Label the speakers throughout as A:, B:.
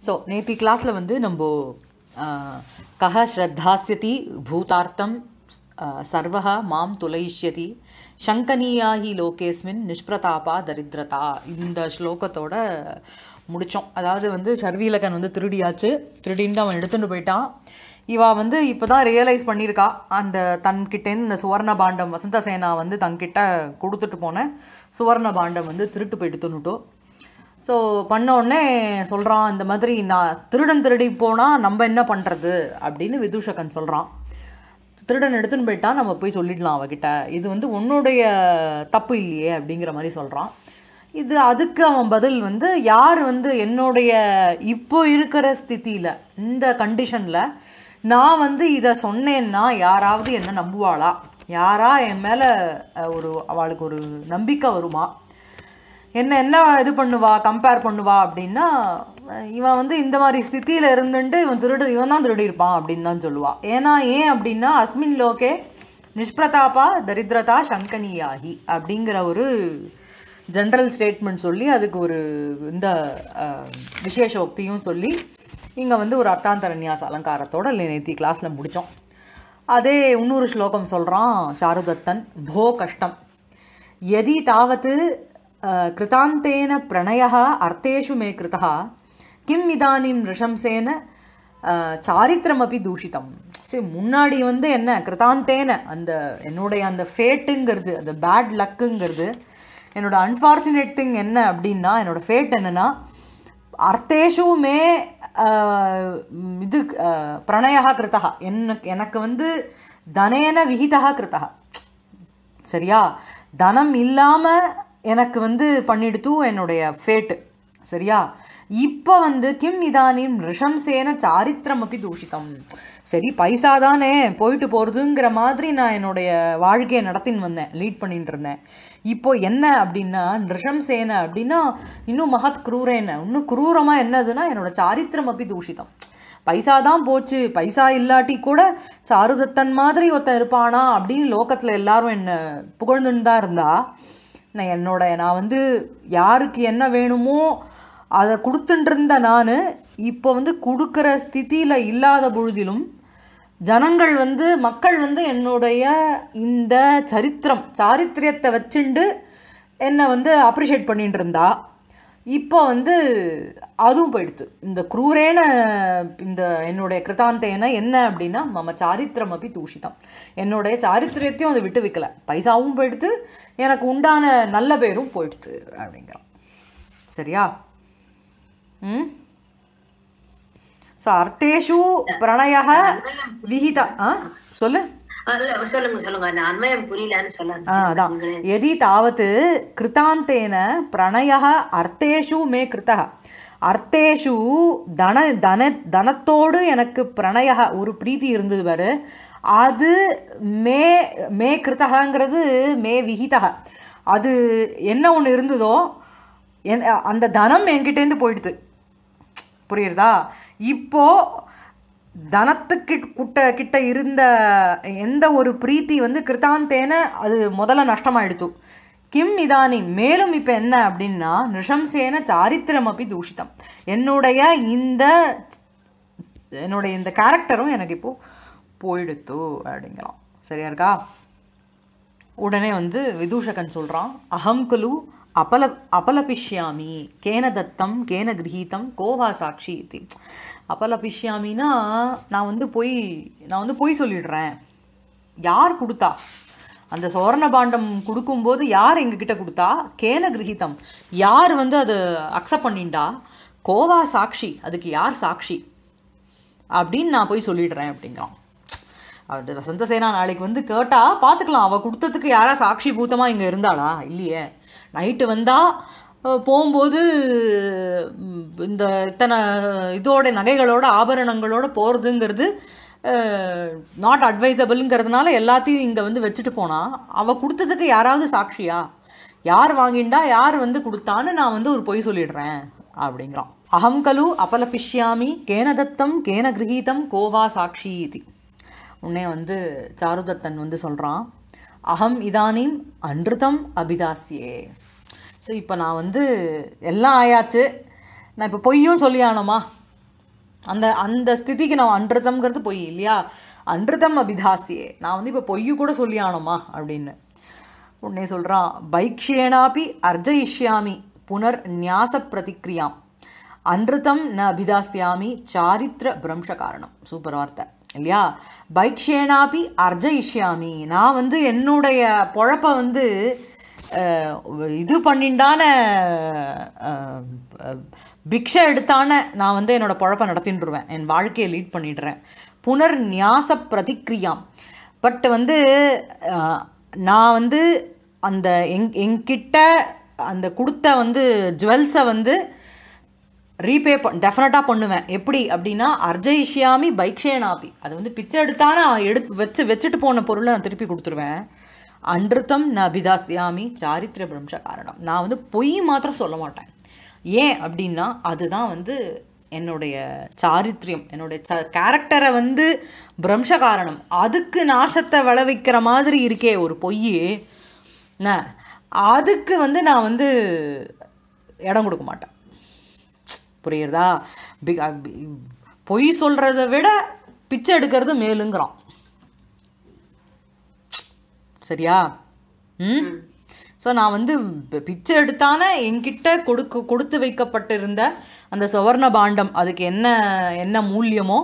A: So நேற்று கிளாஸில் வந்து நம்ம கஹ ஸ்ரத்தாஸ்யதி பூதார்த்தம் சர்வா மாம் துலைஷ்யதி சங்கனியாகி லோகேஸ்மின் நிஷ்பிரதாபா தரித்ரதா இந்த ஸ்லோகத்தோட முடித்தோம் அதாவது வந்து சர்வீலகன் வந்து திருடியாச்சு. திருடின்ட்டு அவன் எடுத்துகிட்டு போயிட்டான். இவா வந்து இப்போ தான் ரியலைஸ் பண்ணியிருக்கா அந்த தன்கிட்டேருந்து இந்த சுவர்ண பாண்டம் வசந்த சேனா வந்து தன்கிட்ட கொடுத்துட்டு போன சுவர்ண பாண்டம் வந்து திருட்டு போயிட்டு தொண்ணுட்டோ ஸோ பண்ண உடனே சொல்கிறான் இந்த மாதிரி நான் திருடன் திருடி போனால் நம்ம என்ன பண்ணுறது அப்படின்னு விதூஷகன் சொல்கிறான் திருடன் எடுத்துன்னு போயிட்டா நம்ம போய் சொல்லிடலாம் அவகிட்ட. இது வந்து உன்னுடைய தப்பு இல்லையே அப்படிங்கிற மாதிரி சொல்கிறான் இது அதுக்கு அவன் பதில் வந்து யார் வந்து என்னுடைய இப்போ இருக்கிற ஸ்திதியில் இந்த கண்டிஷனில் நான் வந்து இதை சொன்னேன்னா யாராவது என்ன நம்புவாளா? யாரா என் மேலே ஒரு அவளுக்கு ஒரு நம்பிக்கை வருமா? என்ன என்ன இது பண்ணுவா கம்பேர் பண்ணுவா அப்படின்னா இவன் வந்து இந்த மாதிரி ஸ்தித்தியில் இருந்துட்டு இவன் திருடு இவன் தான் திருடி இருப்பான் அப்படின்னு தான் சொல்லுவாள் ஏன்னா ஏன் அப்படின்னா அஸ்மின் லோகே நிஷ்பிரதாபா தரித்திரதா சங்கனியாகி அப்படிங்கிற ஒரு ஜென்ரல் ஸ்டேட்மெண்ட் சொல்லி அதுக்கு ஒரு இந்த விசேஷ உக்தியும் சொல்லி இங்கே வந்து ஒரு அர்த்தாந்தரன்யாச அலங்காரத்தோட நேற்று கிளாஸில் முடித்தோம் அதே இன்னொரு ஸ்லோகம் சொல்கிறான் சாருதத்தன் போ கஷ்டம். எதி தாவத்து கிருதாந்தேன பிரணய அர்த்தேஷு மே கிருதா கிம் இதானிம் ரிஷம்சேன சாரித்திரமப்பி தூஷித்தம் சரி முன்னாடி வந்து என்ன? கிருதாந்தேன அந்த என்னுடைய அந்த ஃபேட்டுங்கிறது அந்த பேட் லக்குங்கிறது என்னோடய அன்ஃபார்ச்சுனேட் திங் என்ன அப்படின்னா என்னோடய ஃபேட் என்னென்னா அர்த்தேஷுமே இது பிரணயா கிருத்தா. எனக்கு எனக்கு வந்து தனேன விகிதா கிருத்தா. சரியா? தனம் இல்லாமல் எனக்கு வந்து பண்ணிடுத்து என்னுடைய ஃபேட்டு சரியா? இப்போ வந்து கிம் இதானின் ரிஷம்சேன சாரித்திரம் அப்படி தூஷித்தம் சரி பைசா தானே போயிட்டு போகிறதுங்கிற மாதிரி நான் என்னுடைய வாழ்க்கையை நடத்தின்னு வந்தேன் லீட் பண்ணிட்டு இருந்தேன். இப்போ என்ன அப்படின்னா ரிஷம்சேன அப்படின்னா இன்னும் மகத் குரூரேன. இன்னும் குரூரமாக என்னதுன்னா என்னோட சாரித்திரம் அப்படி தூஷித்தம் பைசா தான் போச்சு பைசா இல்லாட்டி கூட சாருதத்தன் மாதிரி ஒருத்தன் இருப்பானா அப்படின்னு லோக்கத்தில் எல்லாரும் என்ன புகழ்ந்துன்னு தான் இருந்தா நான் என்னோட நான் வந்து யாருக்கு என்ன வேணுமோ அதை கொடுத்துட்டு நான் இப்போ வந்து கொடுக்குற ஸ்திதியில் இல்லாத பொழுதிலும் ஜனங்கள் வந்து மக்கள் வந்து என்னுடைய இந்த சரித்திரம் சாரித்திரியத்தை வச்சுண்டு என்னை வந்து அப்ரிஷியேட் பண்ணிட்டு இருந்தா இப்போ வந்து அதுவும் போயிடுத்து இந்த குரூரேன இந்த என்னுடைய கிருதாந்தேன என்ன அப்படின்னா மம சாரித்திரம் அப்படி தூஷிதம். என்னுடைய சாரித்திரியத்தையும் அதை விட்டு வைக்கல. பைசாவும் போயிடுத்து எனக்கு உண்டான நல்ல பேரும் போயிடுத்து அப்படிங்கிறான். சரியா? ம்? ஸோ அர்த்தேஷு பிரணய விகிதா ஆ? சொல்லு. அதான். எதி தாவத்து கிருத்தாந்தேன பிரணய அர்த்தேஷு மே கிருத்த அர்த்தேஷு தன தன தனத்தோடு எனக்கு பிரணய ஒரு பிரீத்தி இருந்தது பாரு. அது மே மே கிருத்தகங்கிறது மே விகிதக அது என்ன ஒன்று இருந்ததோ என் அந்த தனம் என்கிட்டேருந்து போயிடுது. புரியுறதா? இப்போ தனத்துக்கு குட்ட கிட்ட இருந்த எந்த ஒரு பிரீத்தி வந்து கிருத்தாந்தேன அது முதல்ல நஷ்டமாயிடுத்து. கிம் இதானி மேலும் இப்போ என்ன அப்படின்னா நிஷம்சேன சாரித்திரம் அப்படி தூஷிதம். என்னுடைய இந்த என்னுடைய இந்த கேரக்டரும் எனக்கு இப்போது போயிடுத்து அப்படிங்கிறான் சரியா இருக்கா? உடனே வந்து விதூஷகன் சொல்கிறான் அகம் குலு அபல அபலபிஷ்யாமி கேன தத்தம் கேன கிரகீதம் கோவா சாட்சி இது அபலபிஷ்யாமின்னா நான் வந்து போய் நான் வந்து பொய் சொல்லிடுறேன். யார் கொடுத்தா? அந்த சோரண பாண்டம் கொடுக்கும்போது யார் எங்ககிட்ட கொடுத்தா? கேன கிரகிதம். யார் வந்து அதை அக்செப்ட் பண்ணிண்டா? கோவா சாட்சி அதுக்கு யார் சாட்சி அப்படின்னு நான் போய் சொல்லிடுறேன் அப்படிங்கிறான். அவர் வசந்த சேனா நாளைக்கு வந்து கேட்டால் பார்த்துக்கலாம் அவள் கொடுத்ததுக்கு யாரா சாட்சி பூத்தமாக இங்கே இருந்தாளா? இல்லையே. நைட்டு வந்தால் போகும்போது இந்த இத்தனை இதோட நகைகளோட ஆபரணங்களோட போகிறதுங்கிறது நாட் அட்வைசபிள்ங்கிறதுனால எல்லாத்தையும் இங்கே வந்து வச்சுட்டு போனால் அவள் கொடுத்ததுக்கு யாராவது சாட்சியா? யார் வாங்கிண்டா? யார் வந்து கொடுத்தான்னு நான் வந்து ஒரு பொய் சொல்லிடுறேன் அப்படிங்கிறான். அகம் கலு அபலபிஷ்யாமி கேன தத்தம் கேன கிரகீதம் கோவா சாட்சி இது. உன்னே வந்து சாருதத்தன் வந்து சொல்கிறான் அகம் இதானீம் அன்றுதம் அபிதாசியே. ஸோ இப்போ நான் வந்து எல்லாம் ஆயாச்சு. நான் இப்போ பொய்யும் சொல்லி ஆனோமா அந்த அந்த ஸ்திதிக்கு நான் அன்றுதம்ங்கிறது பொய் இல்லையா? அன்றுதம் அபிதாசியே. நான் வந்து இப்போ பொய்யு கூட சொல்லியானோமா? அப்படின்னு. உடனே சொல்கிறான் பைக்ஷேனாபி அர்ஜயிஷ்யாமி புனர் நியாச பிரதிக்ரியாம். அன்றுதம் ந அபிதாசியாமி சாரித்திர பிரம்ச காரணம். சூப்பர் வார்த்தை இல்லையா? பைக்ஷேனாபி அர்ஜயிஷ்யாமி. நான் வந்து என்னுடைய பொழப்பை வந்து இது பண்ணிண்டான பிக்ஷை எடுத்தான நான் வந்து என்னோட பொழப்பை நடத்தின்றுவேன் என் வாழ்க்கையை லீட் பண்ணிடுறேன். புனர் நியாச பிரதிக்ரியாம் பட் வந்து நான் வந்து அந்த எங் எங்கிட்ட அந்த கொடுத்த வந்து ஜுவல்ஸை வந்து ரீபே பண் டெஃபினட்டாக பண்ணுவேன். எப்படி அப்படின்னா அர்ஜயிஷியாமி பைக்ஷேனாபி. அது வந்து பிச்சை எடுத்தால் நான் எடுத்து வச்சு வச்சுட்டு போன பொருளை நான் திருப்பி கொடுத்துருவேன். அன்றுத்தம் ந அபிதாசியாமி சாரித்திர பிரம்ச காரணம். நான் வந்து பொய் மாத்திரம் சொல்ல மாட்டேன். ஏன் அப்படின்னா அதுதான் வந்து என்னுடைய சாரித்ரியம் என்னுடைய ச கேரக்டரை வந்து பிரம்ச காரணம். அதுக்கு நாசத்தை விளைவிக்கிற மாதிரி இருக்கே ஒரு பொய் என்ன அதுக்கு வந்து நான் வந்து இடம் கொடுக்க மாட்டேன். புரியுறதா? பொய் சொல்கிறத விட பிச்சை எடுக்கிறது மேலுங்கிறான். சரியா? ம்? ஸோ நான் வந்து பிச்சை எடுத்தானே என்கிட்ட கொடுக்க கொடுத்து வைக்கப்பட்டிருந்த அந்த சுவர்ண பாண்டம் அதுக்கு என்ன என்ன மூல்யமோ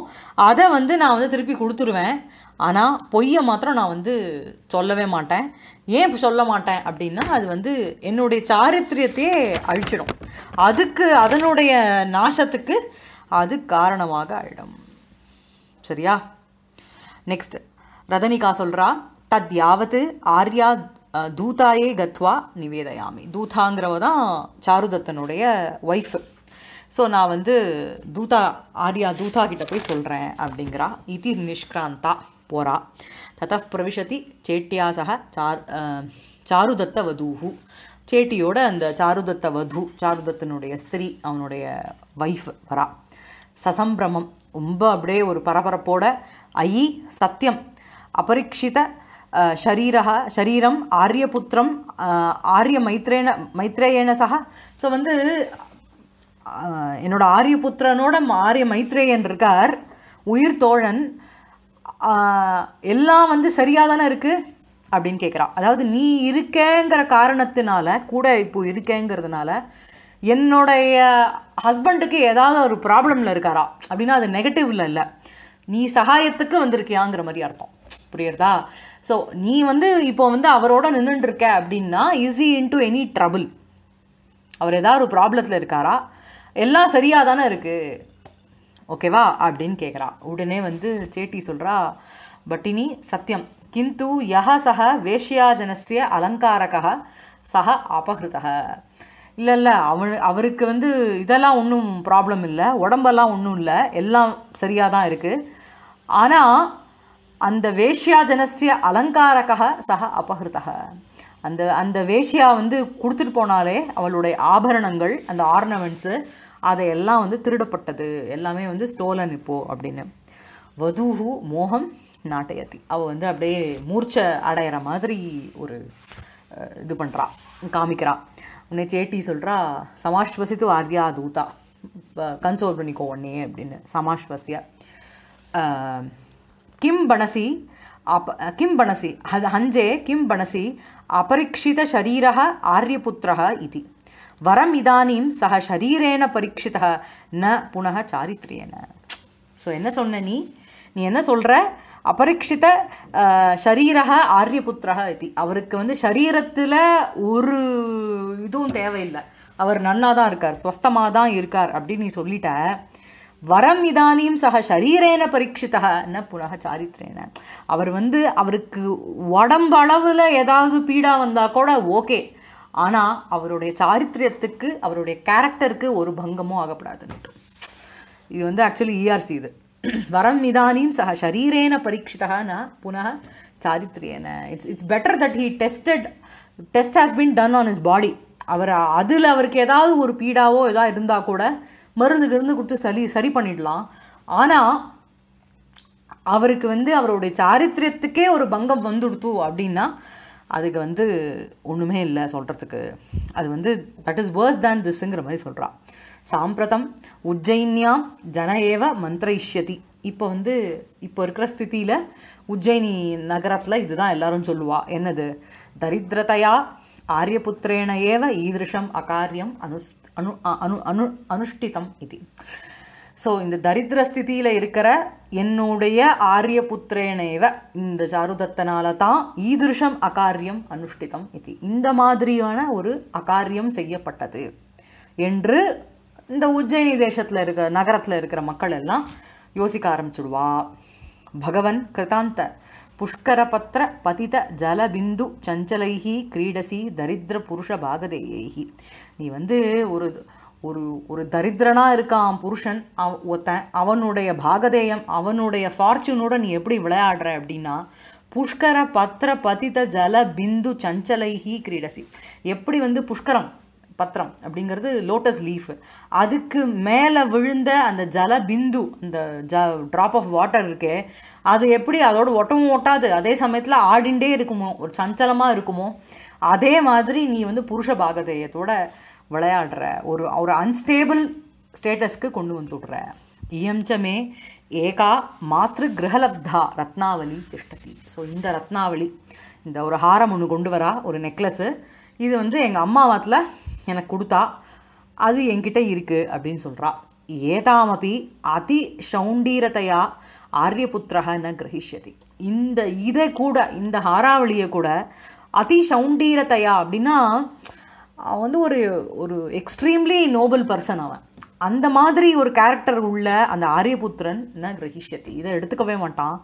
A: அதை வந்து நான் வந்து திருப்பி கொடுத்துருவேன். ஆனால் பொய்யை மாத்திரம் நான் வந்து சொல்லவே மாட்டேன். ஏன் இப்ப சொல்ல மாட்டேன் அப்படின்னா அது வந்து என்னுடைய சாரித்திரியத்தையே அழிச்சிடும். அதுக்கு அதனுடைய நாசத்துக்கு அது காரணமாக ஆயிடும். சரியா? நெக்ஸ்ட் ரதனிகா சொல்கிறா தத்யாவது ஆர்யா தூதாயே கத்வா நிவேதயாமி தூதாங்கிறவ தான் சாருதத்தனுடைய ஒய்ஃப் ஸோ நான் வந்து தூதா ஆர்யா தூதா கிட்ட போய் சொல்கிறேன் அப்படிங்கிறா இதி நிஷ்கிராந்தா போரா தத பிரவிஷதி சேட்டியா சக சார் சாருதத்த வதூஹு சேட்டியோட அந்த சாருதத்த வது சாருதத்தனுடைய ஸ்திரீ அவனுடைய ஒய்ஃப் வரா சசம்பிரமம் ரொம்ப அப்படியே ஒரு பரபரப்போட ஐ சத்தியம் அபரிக்ஷித ஷரீரா ஷரீரம் ஆரியபுத்திரம் ஆரிய மைத்ரேன மைத்ரேயேன சக ஸோ வந்து என்னோடய ஆரியபுத்திரனோட ஆரிய மைத்ரேயன் இருக்கார் உயிர் தோழன். எல்லாம் வந்து சரியாக தானே இருக்குது அப்படின்னு கேட்குறா அதாவது நீ இருக்கேங்கிற காரணத்தினால கூட இப்போ இருக்கேங்கிறதுனால என்னுடைய ஹஸ்பண்டுக்கு ஏதாவது ஒரு ப்ராப்ளமில் இருக்காரா? அப்படின்னா அது நெகட்டிவ்ல இல்லை. நீ சகாயத்துக்கு வந்திருக்கியாங்கிற மாதிரி அர்த்தம். புரியுறதா ஸோ நீ வந்து இப்போ வந்து அவரோட நின்றுட்டுருக்க அப்படின்னா ஈஸி இன்டு எனி ட்ரபுள் அவர் ஏதாவது ஒரு ப்ராப்ளத்தில் இருக்காரா? எல்லாம் சரியாக தானே இருக்குது ஓகேவா? அப்படின்னு கேட்குறா உடனே வந்து சேட்டி சொல்கிறா பட்டினி சத்தியம். கிந்து யஹ சக வேஷ்யாஜனஸ்ய அலங்காரக சக அபகிருதக இல்லை இல்லை. அவன் அவருக்கு வந்து இதெல்லாம் ஒன்றும் ப்ராப்ளம் இல்லை. உடம்பெல்லாம் ஒன்றும் இல்லை. எல்லாம் சரியாக தான் இருக்குது ஆனால் அந்த வேஷ்யாஜனசிய அலங்காரக சக அபகிருத்தக அந்த அந்த வேஷ்யா வந்து கொடுத்துட்டு போனாலே அவளுடைய ஆபரணங்கள் அந்த ஆர்னமெண்ட்ஸு அதையெல்லாம் வந்து திருடப்பட்டது. எல்லாமே வந்து ஸ்டோலன் இப்போ அப்படின்னு. வதூஹு மோகம் நாட்டயத்தி அவள் வந்து அப்படியே மூர்ச்சை அடையிற மாதிரி ஒரு இது பண்ணுறா காமிக்கிறா. உன்னை சேட்டி சொல்கிறா சமாஷ்வசித்து ஆர்யா தூதா. கன்சோல் பண்ணிக்கோ உடனே அப்படின்னு சமாஷ்வசிய. ಕಿಂ ಬಣಸಿ ಅಪ ಕಿಂ ಬಣಸಿ ಹಂಜೆ ಕಿಂ ಬಣಸಿ ಅಪರೀಕ್ಷಿತ ಶರೀರ ಆರ್ಯಪುತ್ರ ಇತಿ ವರಂ ಇದಾನೀಂ ಸಹ ಶರೀರೇಣ ಪರೀಕ್ಷಿತ ನ ಪುನಃ ಚಾರಿತ್ರ್ಯೇನ ஸோ என்ன சொன்ன நீ? நீ என்ன சொல்கிற அபரிக்ஷித ஷரீரக ஆரியபுத்திரக இது. அவருக்கு வந்து சரீரத்தில் ஒரு இதுவும் தேவையில்லை. அவர் நன்னா தான் இருக்கார் ஸ்வஸ்தமாக தான் இருக்கார் அப்படின்னு நீ சொல்லிட்ட. வரம் இதானியும் சக ஷரீரேன பரீட்சிதா ந புனக சாரித்ரேன அவர் வந்து அவருக்கு உடம்பளவில் ஏதாவது பீடா வந்தால் கூட ஓகே. ஆனால் அவருடைய சாரித்திரியத்துக்கு அவருடைய கேரக்டருக்கு ஒரு பங்கமும் ஆகப்படாதுன்ட்டு இது வந்து ஆக்சுவலி இஆர்சி இது. வரம் இதானீம் சக ஷரீரேன பரீட்சித்தகனா புனக சாரித்ரியன it's it's better that he tested test has been done on his body அவர் அதில் அவருக்கு ஏதாவது ஒரு பீடாவோ ஏதாவது இருந்தால் கூட மருந்து கிருந்து கொடுத்து சரி சரி பண்ணிடலாம். ஆனால் அவருக்கு வந்து அவருடைய சாரித்திரத்துக்கே ஒரு பங்கம் வந்துடுத்து அப்படின்னா அதுக்கு வந்து ஒன்றுமே இல்லை சொல்கிறதுக்கு அது வந்து தட் இஸ் வேர்ஸ் தேன் திஸ்ங்கிற மாதிரி சொல்கிறான் சாம்பிரதம் உஜ்ஜயின்யாம் ஜன ஏவ மந்திரைஷ்யதி. இப்போ வந்து இப்போ இருக்கிற ஸ்திதியில் உஜ்ஜயினி நகரத்தில் இதுதான் எல்லாரும் சொல்லுவா. என்னது? தரித்திரதையா ஆரியபுத்திரேன ஏவ ஈதிருஷம் அகாரியம் அனுஸ் அனு அனு அனு அனுஷ்டிதம் இது. ஸோ இந்த தரித்திர ஸ்திதியில் இருக்கிற என்னுடைய ஆரியபுத்திரேனேவ இந்த சாருதத்தனால தான் ஈதிருஷம் அகாரியம் அனுஷ்டிதம் இது. இந்த மாதிரியான ஒரு அகாரியம் செய்யப்பட்டது என்று இந்த உஜ்ஜயினி தேசத்தில் இருக்க நகரத்தில் இருக்கிற மக்கள் எல்லாம் யோசிக்க ஆரம்பிச்சுடுவா. பகவன் கிருதாந்த புஷ்கரபத்திர பதித ஜலபிந்து சஞ்சலைஹி கிரீடசி தரித்திர புருஷ பாகதேயி நீ வந்து ஒரு ஒரு ஒரு தரித்திரனாக இருக்கான் புருஷன் அவ ஒருத்தன் அவனுடைய பாகதேயம் அவனுடைய ஃபார்ச்சூனோட நீ எப்படி விளையாடுற அப்படின்னா புஷ்கர பத்திர பதித ஜல பிந்து சஞ்சலைஹி கிரீடசி. எப்படி வந்து புஷ்கரம் பத்திரம் அப்படிங்கிறது லோட்டஸ் லீஃப் அதுக்கு மேலே விழுந்த அந்த ஜல பிந்து அந்த ஜ ட்ராப் ஆஃப் வாட்டர் இருக்கே அது எப்படி அதோட ஒட்டவும் ஒட்டாது. அதே சமயத்தில் ஆடிண்டே இருக்குமோ ஒரு சஞ்சலமாக இருக்குமோ அதே மாதிரி நீ வந்து புருஷ பாகதேயத்தோட விளையாடுற ஒரு ஒரு அன்ஸ்டேபிள் ஸ்டேட்டஸ்க்கு கொண்டு வந்து விடுற. இயம்சமே ஏகா மாத்ரு கிரகலப்தா ரத்னாவலி திஷ்டதி. ஸோ இந்த ரத்னாவளி இந்த ஒரு ஹாரம் ஒன்று கொண்டு வரா ஒரு நெக்லஸ்ஸு இது வந்து எங்கள் அம்மாவாத்தில் எனக்கு கொடுத்தா அது என்கிட்ட இருக்குது அப்படின்னு சொல்கிறா ஏதாமபி அதி சௌண்டீரத்தையா ஆரியபுத்திரக ந கிரகிஷ்யதி. இந்த இதை கூட இந்த ஹாராவளியை கூட அதி சௌண்டீரத்தையா அப்படின்னா அவன் வந்து ஒரு ஒரு எக்ஸ்ட்ரீம்லி நோபல் பர்சன் அவன். அந்த மாதிரி ஒரு கேரக்டர் உள்ள அந்த ஆரியபுத்திரன் ந கிரகிஷ்யதி. இதை எடுத்துக்கவே மாட்டான்.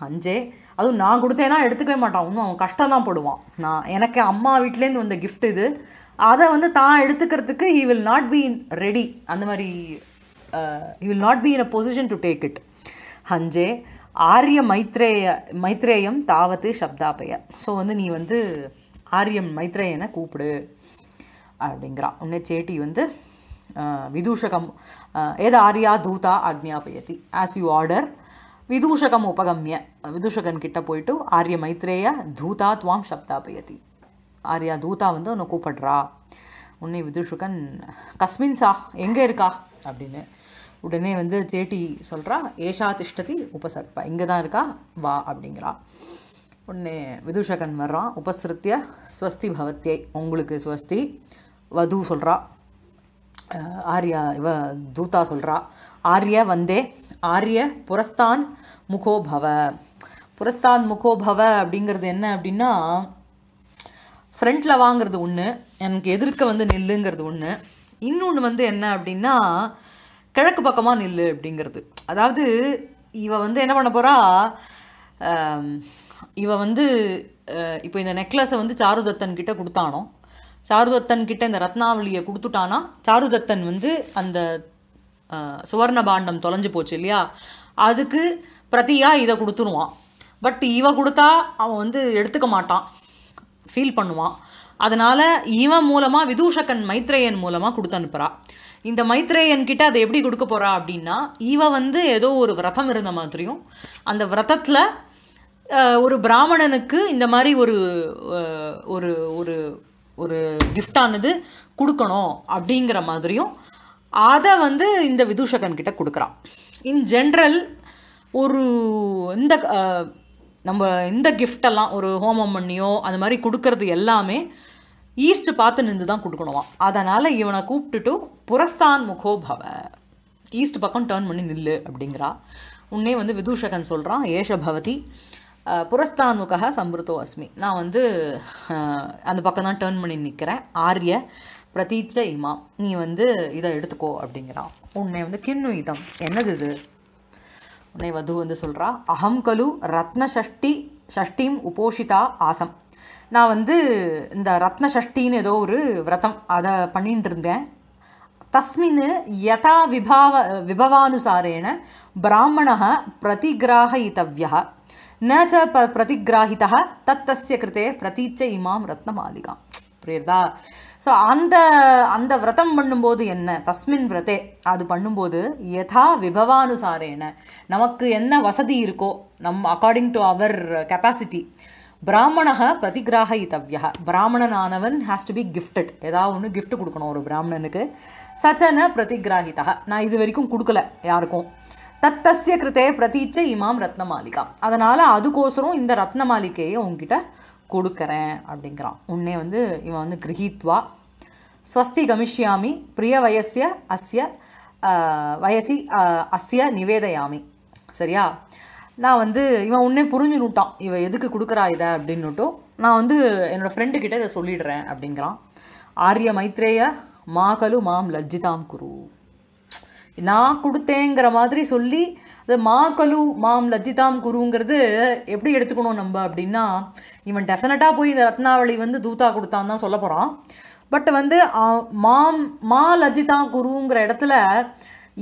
A: அஞ்சே. அதுவும் நான் கொடுத்தேன்னா எடுத்துக்கவே மாட்டான். இன்னும் அவன் கஷ்டம் தான் போடுவான். நான் எனக்கு அம்மா வீட்டிலேருந்து வந்த கிஃப்ட் இது. அதை வந்து தான் எடுத்துக்கிறதுக்கு he will not be ready அந்த மாதிரி he will not be in a position to take it ஹஞ்சே ஆரிய மைத்ரேய மைத்ரேயம் தாவத்து சப்தாபய. ஸோ வந்து நீ வந்து ஆரியம் மைத்ரேயனை கூப்பிடு அப்படிங்கிறான். உன்னே சேட்டி வந்து விதூஷகம் அஹ், ஏத ஆர்யா தூதா ஆக்ஞாபயதி. ஆஸ் யூ ஆர்டர் விதூஷகம் உபகம்ய விதூஷகன் கிட்ட போயிட்டு ஆரிய மைத்ரேய தூதா துவாம் சப்தாபயதி ஆர்யா தூதா வந்து உன்னை கூப்பிடுறா. உன்னை விதூஷகன் கஸ்மின் சா எங்கே இருக்கா? அப்படின்னு உடனே வந்து சேட்டி சொல்கிறா ஏஷா திஷ்டதி உபசர்ப்பா இங்கே தான் இருக்கா? வா அப்படிங்கிறா. உடனே விதூஷகன் வர்றான் உபசிருத்திய ஸ்வஸ்தி பவத்தியை உங்களுக்கு ஸ்வஸ்தி? வது சொல்கிறா ஆர்யா இவ தூதா சொல்கிறா ஆர்ய வந்தே ஆர்ய புரஸ்தான் முகோபவ. புரஸ்தான் முகோபவ அப்படிங்கிறது என்ன அப்படின்னா ஃப்ரண்ட்டில் வாங்குறது ஒன்று எனக்கு எதிர்க்க வந்து நில்லுங்கிறது ஒன்று இன்னொன்று வந்து என்ன அப்படின்னா கிழக்கு பக்கமாக நில்லு அப்படிங்கிறது. அதாவது இவ வந்து என்ன பண்ண போகிறா இவ வந்து இப்போ இந்த நெக்லஸை வந்து சாருதத்தன் கிட்ட கொடுத்தானோ சாருதத்தன் கிட்ட இந்த ரத்னாவளியை கொடுத்துட்டானா? சாருதத்தன் வந்து அந்த சுவர்ண பாண்டம் தொலைஞ்சு போச்சு இல்லையா? அதுக்கு பிரதியாக இதை கொடுத்துருவான். பட் இவ கொடுத்தா அவன் வந்து எடுத்துக்க மாட்டான். ஃபீல் பண்ணுவான். அதனால் இவன் மூலமாக விதூஷகன் மைத்ரேயன் மூலமாக கொடுத்து அனுப்புகிறா இந்த மைத்ரேயன் கிட்ட அதை எப்படி கொடுக்க போகிறா அப்படின்னா இவ வந்து ஏதோ ஒரு விரதம் இருந்த மாதிரியும் அந்த விரதத்தில் ஒரு பிராமணனுக்கு இந்த மாதிரி ஒரு ஒரு ஒரு ஒரு கிஃப்டானது கொடுக்கணும் அப்படிங்கிற மாதிரியும் அதை வந்து இந்த விதூஷகன் கிட்ட கொடுக்குறான். இன் ஜென்ரல் ஒரு இந்த நம்ம இந்த கிஃப்டெல்லாம் ஒரு ஹோமம் பண்ணியோ அந்த மாதிரி கொடுக்கறது எல்லாமே ஈஸ்ட் பார்த்து நின்று தான் கொடுக்கணுமா அதனால் இவனை கூப்பிட்டுட்டு புரஸ்தான் முகோபவ. ஈஸ்ட் பக்கம் டேர்ன் பண்ணி நில்லு அப்படிங்கிறா. உன்னே வந்து விதூஷகன் சொல்கிறான் ஏஷ பவதி புரஸ்தானுக்காக சம்ருத்தோ அஸ்மி. நான் வந்து அந்த பக்கம் தான் டேர்ன் பண்ணி நிற்கிறேன் ஆரிய பிரதீட்ச இமாம். நீ வந்து இதை எடுத்துக்கோ அப்படிங்கிறான் உன்னை வந்து கிண்ணு இதம். என்னது இது? உன்னை வது வந்து சொல்கிறா அகம் கலு ரத்ன சஷ்டி சஷ்டிம் உபோஷிதா ஆசம். நான் வந்து இந்த ரத்ன சஷ்டின்னு ஏதோ ஒரு விரதம் அதை பண்ணிட்டு இருந்தேன். தஸ்மின் யதா விபாவ விபவானுசாரேன பிராமண பிரதிகிராகித்தவியா न च ப பிரதிகிராகிதா தத்தஸ்ய கிருத்தே பிரதீச்ச இமாம் ரத்னமாலிகா புரியுறதா ஸோ அந்த அந்த விரதம் பண்ணும்போது என்ன? தஸ்மின் விரதே அது பண்ணும்போது யதா விபவானுசாரேன நமக்கு என்ன வசதி இருக்கோ நம் அக்கார்டிங் டு அவர் கெப்பாசிட்டி பிராமணக பிரதிகிராகித்தவியா பிராமணனானவன் ஹேஸ் டு பி கிஃப்டட் ஏதாவது ஒன்று கிஃப்ட் கொடுக்கணும் ஒரு பிராமணனுக்கு. சச்சன பிரதிகிராகிதா நான் இது வரைக்கும் கொடுக்கல யாருக்கும். தத்தசிய கிருத்தே பிரதீச்ச இமாம் ரத்னமாலிகா. அதனால் அதுக்கோசரம் இந்த ரத்னமாலிகையை உங்ககிட்ட கொடுக்குறேன் அப்படிங்கிறான். உன்னே வந்து இவன் வந்து கிரகித்வா. ஸ்வஸ்தி கமிஷ்யாமி பிரிய வயசிய அஸ்ய வயசி அஸ்ய நிவேதயாமி. சரியா? நான் வந்து இவன் உன்னே புரிஞ்சுனுட்டான். இவன் எதுக்கு கொடுக்குறா இதை அப்படின்னுட்டும் நான் வந்து என்னோடய ஃப்ரெண்டுக்கிட்ட இதை சொல்லிடுறேன் அப்படிங்கிறான். ஆரிய மைத்ரேய மாகலு மாம் லஜ்ஜிதாம் குரு. நான் கொடுத்தேங்கிற மாதிரி சொல்லி அது கலு மாம் லஜ்ஜிதாம் குருங்கிறது எப்படி எடுத்துக்கணும் நம்ம அப்படின்னா இவன் டெஃபினட்டாக போய் இந்த ரத்னாவளி வந்து தூதா கொடுத்தான்னு தான் சொல்ல போகிறான் பட் வந்து மாம் மா லஜ்ஜிதா குருங்கிற இடத்துல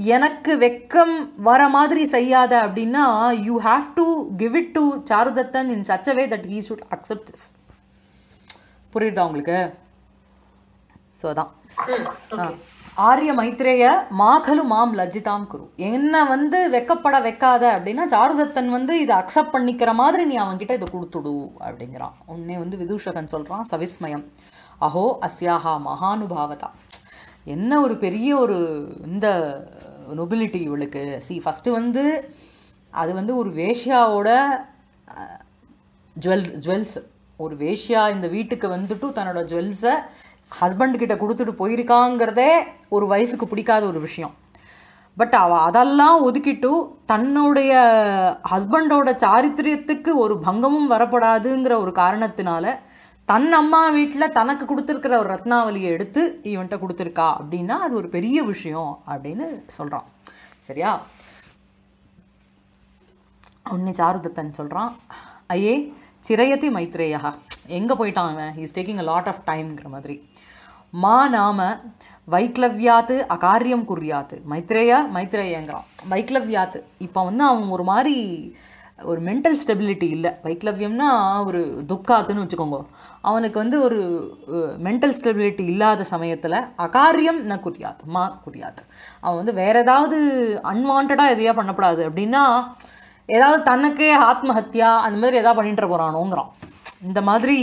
A: எனக்கு வெக்கம் வர மாதிரி செய்யாத அப்படின்னா you have to give it to Charudattan in such way that he should accept this புரியுதா உங்களுக்கு? ஸோ அதான். ஆரிய மைத்ரேய மாகலு மாம் லஜ்ஜிதாம் குரு. என்ன வந்து வெக்கப்பட வைக்காத அப்படின்னா சாருதத்தன் வந்து இதை அக்செப்ட் பண்ணிக்கிற மாதிரி நீ அவன்கிட்ட இதை கொடுத்துடு அப்படிங்கிறான். உடனே வந்து விதூஷகன் சொல்கிறான் சவிஸ்மயம். அஹோ அஸ்யாஹா மகானுபாவதா. என்ன ஒரு பெரிய ஒரு இந்த நொபிலிட்டி இவளுக்கு. சி ஃபஸ்ட்டு வந்து அது வந்து ஒரு வேஷ்யாவோட ஜுவல் ஜுவல்ஸ் ஒரு வேஷ்யா இந்த வீட்டுக்கு வந்துட்டு தன்னோட ஜுவல்ஸை ஹஸ்பண்ட்கிட்ட கொடுத்துட்டு போயிருக்காங்கிறதே ஒரு ஒய்ஃபுக்கு பிடிக்காத ஒரு விஷயம். பட் அவ அதெல்லாம் ஒதுக்கிட்டு தன்னுடைய ஹஸ்பண்டோட சாரித்திரியத்துக்கு ஒரு பங்கமும் வரப்படாதுங்கிற ஒரு காரணத்தினால தன் அம்மா வீட்டில் தனக்கு கொடுத்துருக்கிற ஒரு ரத்னாவலியை எடுத்து இவன்கிட்ட கொடுத்துருக்கா அப்படின்னா அது ஒரு பெரிய விஷயம் அப்படின்னு சொல்கிறான் சரியா? உன்னை சாருதத்தன் சொல்கிறான் ஐயே சிரயதி மைத்ரேயா. எங்கே போயிட்டான் அவன்? Is taking a lot of டைம்ங்கிற மாதிரி. மா நாம வைக்லவ்யாத்து அகாரியம் குறியாத்து மைத்ரேயா மைத்ரேயங்கிறான் வைக்லவ்யாத்து. இப்போ வந்து அவன் ஒரு மாதிரி ஒரு மென்டல் ஸ்டெபிலிட்டி இல்லை. வைக்லவ்யம்னா ஒரு துக்காத்துன்னு வச்சுக்கோங்க. அவனுக்கு வந்து ஒரு மென்டல் ஸ்டெபிலிட்டி இல்லாத சமயத்தில் அகாரியம் ந குறியாது மா குறியாது அவன் வந்து வேறு ஏதாவது அன்வான்டாக எதையா பண்ணக்கூடாது அப்படின்னா ஏதாவது தனக்கே ஆத்மஹத்யா அந்த மாதிரி எதாவது பண்ணிட்டு போகிறானோங்கிறான் இந்த மாதிரி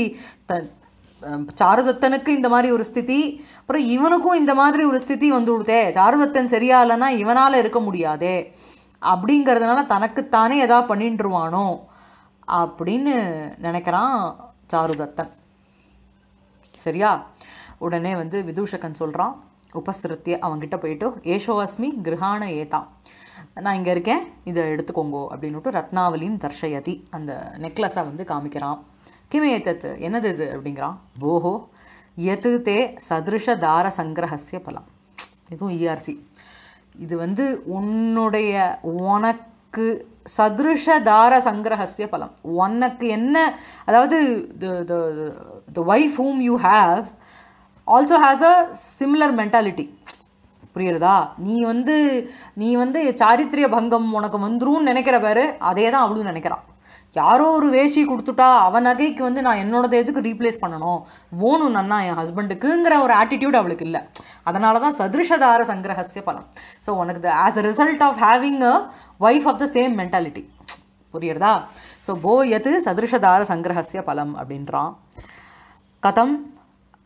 A: த சாருதத்தனுக்கு இந்த மாதிரி ஒரு ஸ்திதி அப்புறம் இவனுக்கும் இந்த மாதிரி ஒரு ஸ்திதி வந்து கொடுத்தே சாருதத்தன் சரியா இல்லைன்னா இவனால் இருக்க முடியாதே. அப்படிங்கிறதுனால தனக்குத்தானே எதா பண்ணிட்டுருவானோ அப்படின்னு நினைக்கிறான் சாருதத்தன். சரியா? உடனே வந்து விதூஷகன் சொல்கிறான் உபசிருத்திய அவன்கிட்ட போயிட்டு ஏஷோ அஸ்மி கிரகாண ஏதாம் நான் இங்கே இருக்கேன் இதை எடுத்துக்கோங்கோ அப்படின்னுட்டு ரத்னாவலியும் தர்ஷயதி அந்த நெக்லஸை வந்து காமிக்கிறான். கிமே ஏத்தத் என்னது இது அப்படிங்கிறான் போஹோ எது தே சதிருஷ தார சங்கிரகசிய பலம். இதுவும் இஆர்சி இது வந்து உன்னுடைய உனக்கு சதிருஷ தார சங்கிரகசிய பலம். உனக்கு என்ன அதாவது the wife whom you have also has a similar mentality புரியுறதா? நீ வந்து நீ வந்து சாரித்திரிய பங்கம் உனக்கு வந்துரும்னு நினைக்கிற பாரு அதே தான் அவளும் நினைக்கிறான் யாரோ ஒரு வேஷி கொடுத்துட்டா அவன் நகைக்கு வந்து நான் என்னோடது எதுக்கு ரீப்ளேஸ் பண்ணணும். வேணும் நன்னா என் ஹஸ்பண்டுக்குங்கிற ஒரு ஆட்டிடியூட் அவளுக்கு இல்லை. அதனால தான் சதிருஷதார சங்கிரகசிய பலம். ஸோ உனக்கு the as a result of having a wife of the same mentality புரியுறதா? ஸோ போயத்து சதிருஷதார சங்கிரகசிய பலம் அப்படின்றான். கதம்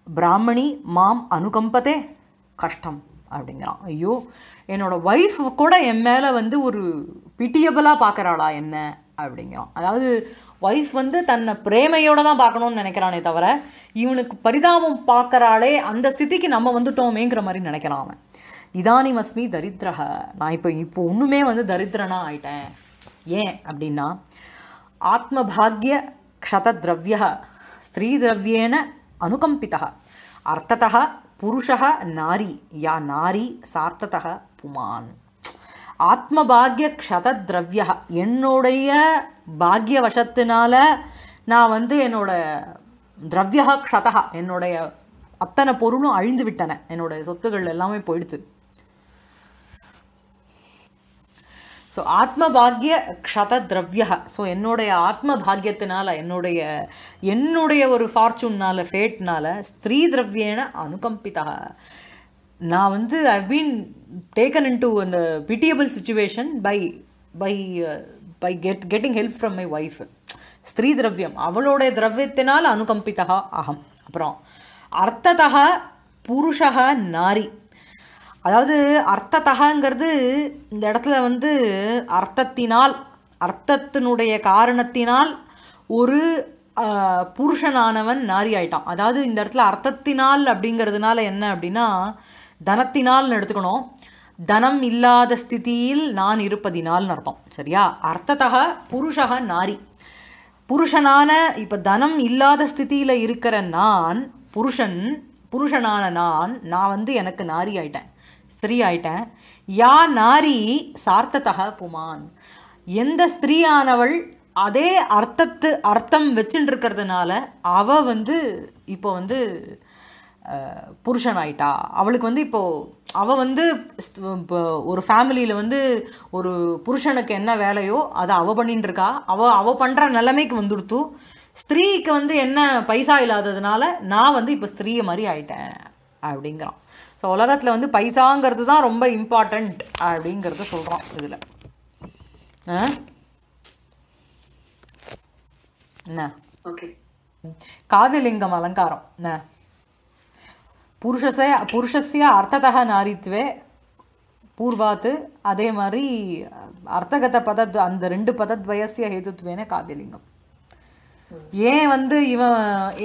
A: பிராமணி மாம் அனுகம்பதே கஷ்டம் அப்படிங்கிறான். ஐயோ என்னோட ஒய்ஃப் கூட என் மேலே வந்து ஒரு பிட்டியபிளாக பார்க்குறாளா என்ன? அப்படிங்கிறான் அதாவது ஒய்ஃப் வந்து தன்னை பிரேமையோடு தான் பார்க்கணும்னு நினைக்கிறானே தவிர இவனுக்கு பரிதாபம் பார்க்குறாளே அந்த ஸ்திதிக்கு நம்ம வந்துட்டோமேங்கிற மாதிரி நினைக்கிறான் அவன். இதானி மஸ்மி தரித்திரக நான் இப்போ இப்போ ஒன்றுமே வந்து தரித்திரனாக ஆயிட்டேன். ஏன்? அப்படின்னா ஆத்மபாகிய க்ஷதத்ரவிய ஸ்திரீதிரவியேன அனுகம்பிதா அர்த்தத்தः புருஷः நாரி. யா நாரி. சார்த்தத புமான். ஆத்மபாகிய க்ஷதத்ரவ்யா என்னுடைய பாக்ய வசத்தினால நான் வந்து என்னோட திரவியா க்ஷதா என்னுடைய அத்தனை பொருளும் அழிந்து விட்டன என்னுடைய சொத்துகள் எல்லாமே போயிடுது ஸோ ஆத்ம பாக்ய க்ஷத திரவிய ஸோ என்னுடைய ஆத்மபாகியத்தினால் என்னுடைய என்னுடைய ஒரு ஃபார்ச்சூன்னால் ஃபேட்னால் ஸ்திரீ திரவியேன அனுகம்பிதா நான் வந்து I been taken in to அந்த pitiable situation by by by get getting help from my wife ஸ்திரீ திரவியம் அவளுடைய திரவியத்தினால் அனுகம்பிதா அகம். அப்புறம் அர்த்ததா புருஷக நாரி. அதாவது அர்த்தத்தகங்கிறது இந்த இடத்துல வந்து அர்த்தத்தினால் அர்த்தத்தினுடைய காரணத்தினால் ஒரு புருஷனானவன் நாரி ஆயிட்டான். அதாவது இந்த இடத்துல அர்த்தத்தினால் அப்படிங்கிறதுனால என்ன அப்படின்னா தனத்தினால்னு எடுத்துக்கணும் தனம் இல்லாத ஸ்திதியில் நான் இருப்பதினால்னு அர்த்தம். சரியா? அர்த்தத்தக புருஷக நாரி. புருஷனான இப்போ தனம் இல்லாத ஸ்திதியில் இருக்கிற நான் புருஷன் புருஷனான நான் நான் வந்து எனக்கு நாரி ஆயிட்டேன். ஸ்திரீ ஆயிட்டேன். யா நாரி சார்த்தத்தக புமான். எந்த ஸ்திரீயானவள் அதே அர்த்தத்து அர்த்தம் வச்சுட்டு இருக்கிறதுனால அவ வந்து இப்போ வந்து புருஷன் ஆயிட்டா அவளுக்கு வந்து இப்போ அவ வந்து இப்போ ஒரு ஃபேமிலியில் வந்து ஒரு புருஷனுக்கு என்ன வேலையோ அதை அவ பண்ணிட்டு இருக்கா அவ அவ பண்ற நிலைமைக்கு வந்துடுத்து. ஸ்திரீக்கு வந்து என்ன பைசா இல்லாததுனால நான் வந்து இப்போ ஸ்திரீயை மாதிரி ஆயிட்டேன் அப்படிங்கிறான். ஸோ உலகத்தில் வந்து பைசாங்கிறது தான் ரொம்ப இம்பார்ட்டண்ட் அப்படிங்கிறத சொல்கிறான் இதில். என்ன?
B: ஓகே
A: காவியலிங்கம் அலங்காரம். என்ன? புருஷச புருஷஸ்ய அர்த்ததக நாரித்வே பூர்வாத்து அதே மாதிரி அர்த்தகத பதத் அந்த ரெண்டு பதத்வயசிய ஹேதுத்வேன காவியலிங்கம். ஏன் வந்து இவன்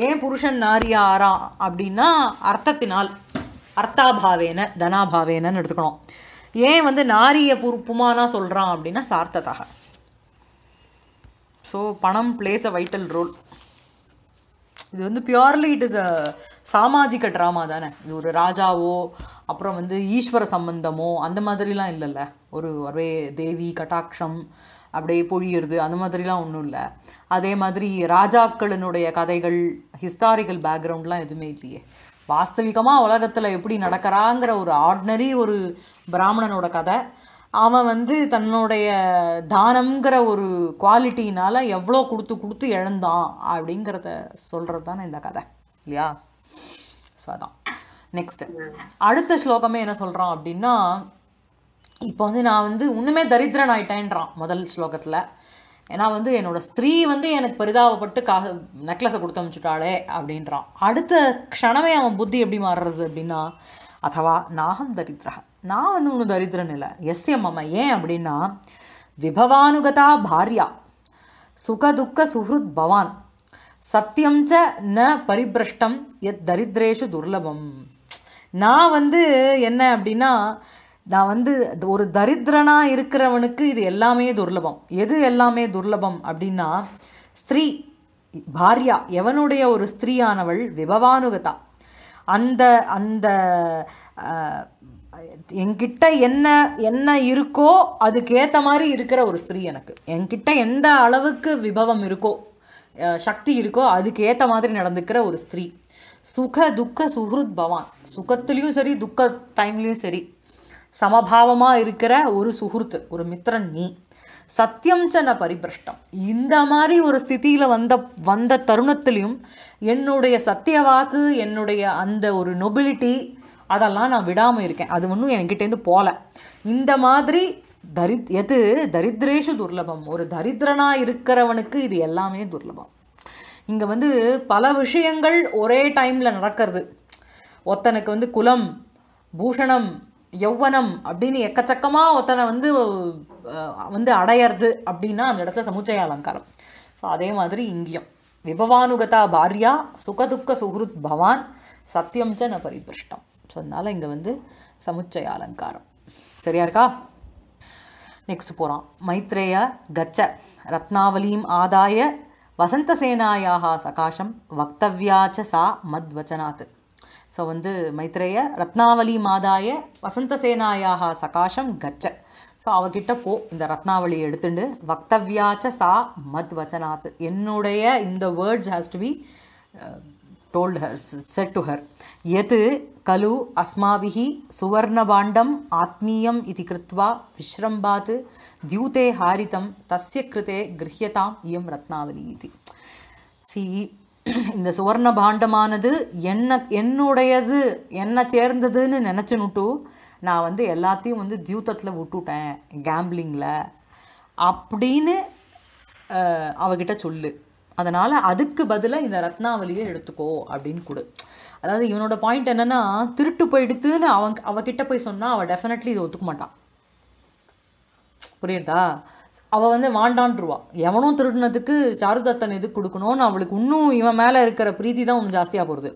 A: ஏன் புருஷன் நாரியா ஆறான் அப்படின்னா அர்த்தத்தினால் அர்த்தாபாவேன தனாபாவேனன்னு எடுத்துக்கணும். ஏன் வந்து நாரிய புரு புமானா சொல்கிறான் அப்படின்னா சார்த்ததாக ஸோ பணம் பிளேஸ் அ வைட்டல் ரோல் இது வந்து பியூர்லி இட் இஸ் அ சாமாஜிக ட்ராமா தானே. இது ஒரு ராஜாவோ அப்புறம் வந்து ஈஸ்வர சம்பந்தமோ அந்த மாதிரிலாம் இல்லைல்ல. ஒரு ஒரே தேவி கட்டாட்சம் அப்படியே பொழியிறது அந்த மாதிரிலாம் ஒன்றும் இல்லை. அதே மாதிரி ராஜாக்களினுடைய கதைகள் ஹிஸ்டாரிக்கல் பேக்ரவுண்ட்லாம் எதுவுமே இல்லையே. வாஸ்தவிகமாக உலகத்தில் எப்படி நடக்கிறாங்கிற ஒரு ஆர்டினரி ஒரு பிராமணனோட கதை. அவன் வந்து தன்னுடைய தானம்ங்கிற ஒரு குவாலிட்டினால் எவ்வளோ கொடுத்து கொடுத்து இழந்தான் அப்படிங்கிறத சொல்கிறது தானே இந்த கதை இல்லையா? ஸோ அதான். நெக்ஸ்ட்டு அடுத்த ஸ்லோகமே என்ன சொல்கிறான் அப்படின்னா இப்போ வந்து நான் வந்து இன்னுமே தரித்திரன் ஆயிட்டேன்றான் முதல் ஸ்லோகத்தில். ஏன்னா வந்து என்னோடய ஸ்திரீ வந்து எனக்கு பரிதாபப்பட்டு கா நெக்லஸை கொடுத்து அனுப்பிச்சுட்டாளே அப்படின்றான். அடுத்த க்ஷணமே அவன் புத்தி எப்படி மாறுறது அப்படின்னா அதுவா நாகம் தரித்திரா நான் வந்து ஒன்றும் தரித்திரன் இல்லை. எம் அம ஏன் அப்படின்னா விபவானுகதா பாரியா. சுகதுக்க சுஹృத் பவான். சத்தியம் ச ந பரிபிரஷ்டம் எத் தரித்ரேஷு துர்லபம். நான் வந்து என்ன அப்படின்னா நான் வந்து ஒரு தரித்திரனாக இருக்கிறவனுக்கு இது எல்லாமே துர்லபம். எது எல்லாமே துர்லபம் அப்படின்னா ஸ்திரீ பாரியா எவனுடைய ஒரு ஸ்திரீயானவள் விபவானுகதா. அந்த அந்த என்கிட்ட என்ன என்ன இருக்கோ அதுக்கேற்ற மாதிரி இருக்கிற ஒரு ஸ்திரீ எனக்கு. என்கிட்ட எந்த அளவுக்கு விபவம் இருக்கோ சக்தி இருக்கோ அதுக்கு ஏற்ற மாதிரி நடந்துக்கிற ஒரு ஸ்திரீ. சுக துக்க சுஹ்ருத் பவான். சுகத்துலேயும் சரி துக்க டைம்லேயும் சரி சமபாவமாக இருக்கிற ஒரு சுஹൃத்து ஒரு மித்திரன் நீ. சத்தியம் ச பரிபிரஷ்டம். இந்த மாதிரி ஒரு ஸ்திதியில் வந்த வந்த தருணத்திலையும் என்னுடைய சத்திய வாக்கு என்னுடைய அந்த ஒரு நொபிலிட்டி அதெல்லாம் நான் விடாமல் இருக்கேன். அது ஒன்றும் என்கிட்டேருந்து போகல இந்த மாதிரி தரி எது? தரித்திரேஷு துர்லபம். ஒரு தரித்திரனாக இருக்கிறவனுக்கு இது எல்லாமே துர்லபம். இங்கே வந்து பல விஷயங்கள் ஒரே டைமில் நடக்கிறது. ஒருத்தனுக்கு வந்து குலம் பூஷணம் யௌவனம் அப்படின்னு எக்கச்சக்கமாக ஒருத்தனை வந்து வந்து அடையிறது அப்படின்னா அந்த இடத்துல சமுச்சய அலங்காரம். ஸோ அதே மாதிரி இங்கேயும். விபவானுகதா பாரியா சுகதுக்க சுகுருத் பவான் சத்தியம் ச ந பரிபிருஷ்டம் ஸோ அதனால் இங்கே வந்து சமுச்சய அலங்காரம். சரியா இருக்கா நெக்ஸ்ட் போகிறான் மைத்ரேய கச்ச ரத்னாவலீம் ஆதாய வசந்தசேனாயாக சகாஷம் வக்தவ்யாச்ச சா மத்வச்சனாத். ஸோ வந்து மைத்ரேய ரத்னாவலி மாதாய வசந்தசேனாயாக சகாஷம் கச்ச. ஸோ அவகிட்ட போ இந்த ரத்னாவளி எடுத்துண்டு வக்தவ்யாச்ச சா மத் வச்சனாத் என்னுடைய இந்த words has to be told her, said to her, Yat kalu asmabihi suvarnabandam atmiyam iti kritva vishrambhat dyute haritam tasya krite grihyatam iyam ratnavali iti. See, இந்த சுவர்ண பாண்டமானது என்ன என்னுடையது என்ன சேர்ந்ததுன்னு நினச்சினுட்டு நான் வந்து எல்லாத்தையும் வந்து தியூத்தத்தில் விட்டுட்டேன் கேம்பிளிங்கில் அப்படின்னு அவகிட்ட சொல்லு அதனால் அதுக்கு பதிலாக இந்த ரத்னாவலியை எடுத்துக்கோ அப்படின்னு கொடு. அதாவது இவனோட பாயிண்ட் என்னன்னா திருட்டு போயிடுத்துன்னு அவன் அவகிட்ட போய் சொன்னால் அவள் டெஃபினெட்லி இதை ஒத்துக்க மாட்டான் புரியுதா? அவள் வந்து வாண்டான்ருவா. எவனும் திருடினதுக்கு சாருதத்தன் எதுக்கு கொடுக்கணும்னு அவளுக்கு இன்னும் இவன் மேலே இருக்கிற பிரீத்தி தான் ஒன்று ஜாஸ்தியாக போகிறது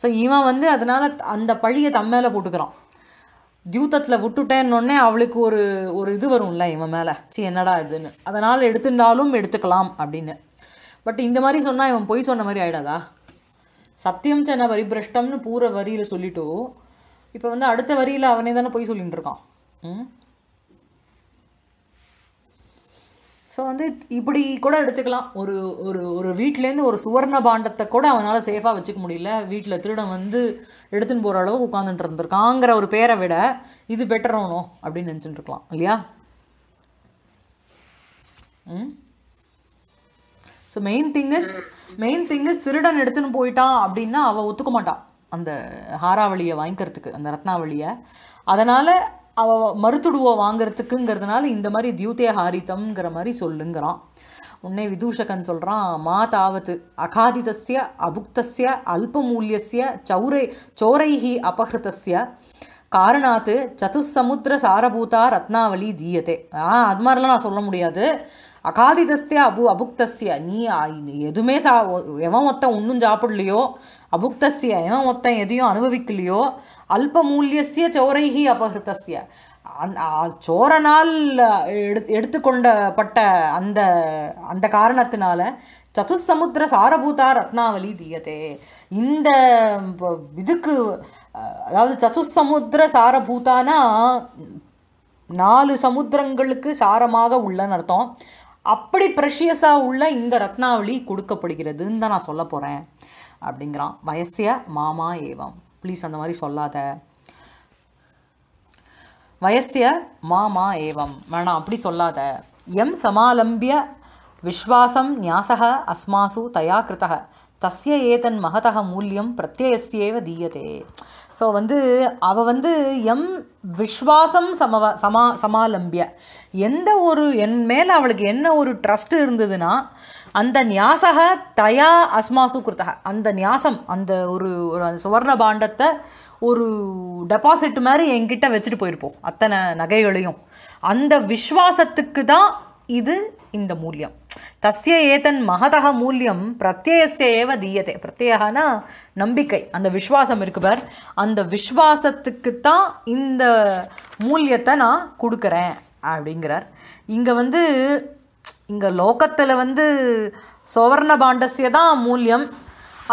A: ஸோ இவன் வந்து அதனால் அந்த பழியை தம் மேலே போட்டுக்கிறான். தியூத்தத்தில் விட்டுட்டேன்னொடனே அவளுக்கு ஒரு ஒரு இது வரும்ல இவன் மேலே. சி என்னடா இதுன்னு. அதனால் எடுத்துட்டாலும் எடுத்துக்கலாம் அப்படின்னு. பட் இந்த மாதிரி சொன்னால் இவன் பொய் சொன்ன மாதிரி ஆயிடாதா? சத்தியம் சென்ன பரிபிரஷ்டம்னு பூர வரியில் சொல்லிட்டோ இப்போ வந்து அடுத்த வரியில் அவனே தானே பொய் சொல்லிட்டு இருக்கான். ம்? ஸோ வந்து இப்படி கூட எடுத்துக்கலாம். ஒரு ஒரு ஒரு வீட்டிலேருந்து ஒரு சுவர்ண பாண்டத்தை கூட அவனால் சேஃபாக வச்சுக்க முடியல. வீட்டில் திருடன் வந்து எடுத்துன்னு போகிற அளவுக்கு உட்காந்துட்டு இருந்திருக்காங்கிற ஒரு பேரை விட இது பெட்டரானோ அப்படின்னு நினச்சிட்டு இருக்கலாம். இல்லையா? ம்? So main thing is main thing is திருடன் எடுத்துன்னு போயிட்டான் அப்படின்னா அவள் ஒத்துக்க மாட்டான் அந்த ஹாராவளியை வாங்கிக்கிறதுக்கு அந்த ரத்னாவளியை. அதனால் அவள் மறுத்துடுவோ வாங்குறதுக்குங்கிறதுனால இந்த மாதிரி தியூத்தே ஹாரிதம்ங்கிற மாதிரி சொல்லுங்கிறான். உன்னே விதூஷகன் சொல்கிறான் மா தாவத்து அகாதிதஸ்ய அபுக்தஸ்ய அல்பமூல்யஸ்ய சௌரை சோரைஹி அபஹிருதஸ்ய. காரணாத்து சதுசமுத்திர சாரபூதா ரத்னாவளி தீயதே. ஆ அது மாதிரிலாம் நான் சொல்ல முடியாது. அகாதிதஸ்தே அபு அபுக்தஸ்ய. நீ எதுவுமே சா எவன் மொத்தம் ஒன்றும் சாப்பிடலையோ அபுக்தஸ்ய எவன் மொத்தம் எதையும் அனுபவிக்கலையோ அல்பமூல்யசிய சோரைஹி அபகிருத்தஸ்ய அந் சோரனால் எடுத்து எடுத்துக்கொண்டப்பட்ட அந்த அந்த காரணத்தினால சதுசமுத்திர சாரபூதா ரத்னாவலி தீயதே. இந்த இதுக்கு அதாவது சதுசமுத்திர சாரபூதானா நாலு சமுத்திரங்களுக்கு சாரமாக உள்ளன்னு அர்த்தம் அப்படி ப்ரெஷியஸாக உள்ள இந்த ரத்னாவளி கொடுக்கப்படுகிறதுன்னு தான் நான் சொல்ல போகிறேன் அப்படிங்கிறான். வயசிய மாமா ஏவம். ப்ளீஸ் அந்த மாதிரி சொல்லாத. வயசிய மாமா ஏவம். வேணாம் அப்படி சொல்லாத. எம் சமாலம்பிய விஸ்வாசம் ஞாசக அஸ்மாசு தயா கிருத்தக தஸ்ய ஏதன் மகதக மூல்யம் பிரத்யயஸ்யேவ தீயதே. ஸோ வந்து அவ வந்து எம் விஸ்வாசம் சமவ சமா சமாலம்பிய. எந்த ஒரு என் மேலே அவளுக்கு என்ன ஒரு ட்ரஸ்ட் இருந்ததுன்னா அந்த நியாசக தயா அஸ்மாசு கிருத்தக அந்த நியாசம் அந்த ஒரு ஒரு அந்த சுவர்ண பாண்டத்தை ஒரு டெபாசிட் மாதிரி என்கிட்ட வச்சுட்டு போயிருப்போம் அத்தனை நகைகளையும். அந்த விஸ்வாசத்துக்கு தான் இது இந்த மூல்யம். தஸ்ய ஏதன் மகதக மூல்யம் பிரத்யேகஸ்ய ஏவ தீயத்தை பிரத்யேகனா நம்பிக்கை அந்த விஸ்வாசம் இருக்குவர் அந்த விஸ்வாசத்துக்கு தான் இந்த மூல்யத்தை நான் கொடுக்குறேன் அப்படிங்கிறார். இங்கே வந்து இங்கே லோகத்தில் வந்து சுவர்ண பாண்டஸ்ய தான் மூல்யம்.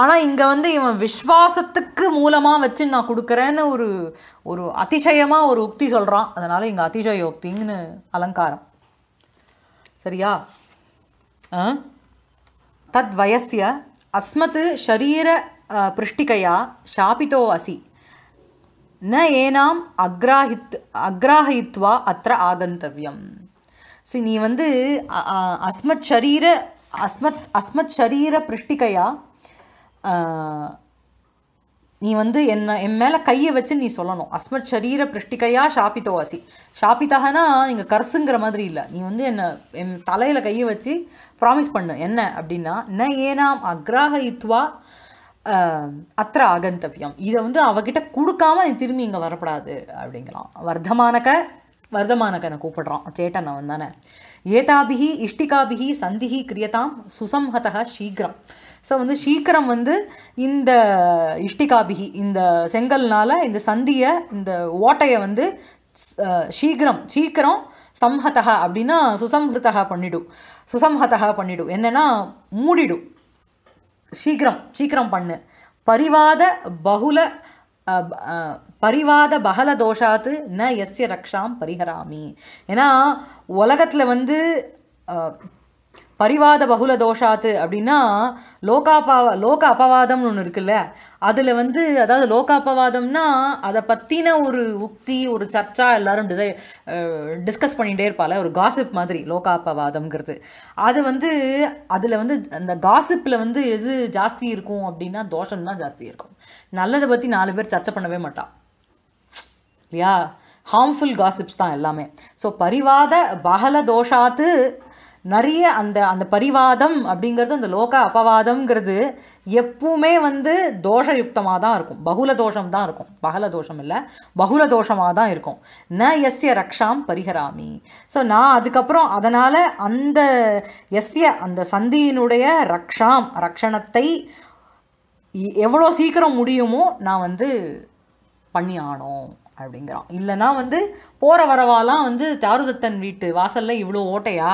A: ஆனால் இங்கே வந்து இவன் விஸ்வாசத்துக்கு மூலமாக வச்சு நான் கொடுக்குறேன்னு ஒரு ஒரு அதிசயமாக ஒரு உக்தி சொல்கிறான் அதனால் இங்கே அதிசயோக்தின்னு அலங்காரம். சரியா? ஆ? தத் வயசிய அஸ்மத் ஷரீர அ, பிருஷ்டிகையா ஷாபிதோ அசி ந ஏனாம் அக்ராஹித் அக்ராஹயித்வா அத்த ஆகந்தவியம் சி நீ வந்து அஸ்மத் ஷரீர அஸ்மத் அஸ்மத் ஷரீர பிருஷ்டிகையா நீ வந்து என்ன என் மேலே கையை வச்சு நீ சொல்லணும். அஸ்மத் சரீர பிருஷ்டிகையா ஷாபித்தவாசி ஷாபித்தாகனா இங்கே கர்சுங்கிற மாதிரி இல்லை. நீ வந்து என்ன என் தலையில் கையை வச்சு ப்ராமிஸ் பண்ணு. என்ன அப்படின்னா ந ஏனாம் அக்ராஹயித்வா அத்திர ஆகந்தவியம். இதை வந்து அவகிட்ட கொடுக்காம நீ திரும்பி இங்கே வரப்படாது அப்படிங்கிறான் வர்த்தமானக்க வர்தமானகனை கூப்பிடுறான். சேட்டன் அவன் தானே. ஏதாபிகி இஷ்டிகாபிகி சந்திகி கிரியதாம் சுசம்ஹதா சீக்கிரம் ஸோ வந்து சீக்கிரம் வந்து இந்த இஷ்டிகாபிகி இந்த செங்கல்னால இந்த சந்தியை இந்த ஓட்டையை வந்து சீக்கிரம் சீக்கிரம் சம்ஹதா அப்படின்னா சுசம்ஹதா பண்ணிடும் சுசம்ஹதா பண்ணிடும் என்னன்னா மூடிடும் சீக்கிரம் சீக்கிரம் பண்ணு. பரிவாத பகுல பரிவாத பகல தோஷாத்து ந எஸ்ய ரக்ஷாம் பரிஹராமி. ஏன்னா உலகத்தில் வந்து பரிவாத பகுல தோஷாத்து அப்படின்னா லோகாபாவ லோக அபவாதம்னு ஒன்று இருக்குல்ல அதில் வந்து அதாவது லோகாபவாதம்னா அதை பற்றின ஒரு உக்தி ஒரு சர்ச்சா எல்லாரும் டிசை டிஸ்கஸ் பண்ணிகிட்டே இருப்பால ஒரு காசிப் மாதிரி லோகாபவாதம்ங்கிறது. அது வந்து அதில் வந்து அந்த காசிப்பில் வந்து எது ஜாஸ்தி இருக்கும் அப்படின்னா தோஷம் தான் ஜாஸ்தி இருக்கும். நல்லதை பற்றி நாலு பேர் சர்ச்சை பண்ணவே மாட்டான் இல்லையா? ஹார்ம்ஃபுல் காசிப்ஸ் தான் எல்லாமே. ஸோ பரிவாத பகல தோஷாத்து நிறைய அந்த அந்த பரிவாதம் அப்படிங்கிறது அந்த லோக அபவாதம்ங்கிறது எப்பவுமே வந்து தோஷயுக்தமாக தான் இருக்கும். பகுல தோஷம் தான் இருக்கும். பகல தோஷம் இல்லை பகுல தோஷமாக தான் இருக்கும். ந எஸ்ய ரக்ஷாம் பரிஹராமி. ஸோ நான் அதுக்கப்புறம் அதனால் அந்த எஸ்ய அந்த சந்தியினுடைய ரக்ஷாம் ரக்ஷணத்தை எவ்வளோ சீக்கிரம் முடியுமோ நான் வந்து பண்ணி ஆனோம் அப்படிங்கிறான். இல்லைன்னா வந்து போகிற வரவாலாம் வந்து தாருதத்தன் வீட்டு வாசலில் இவ்வளோ ஓட்டையா?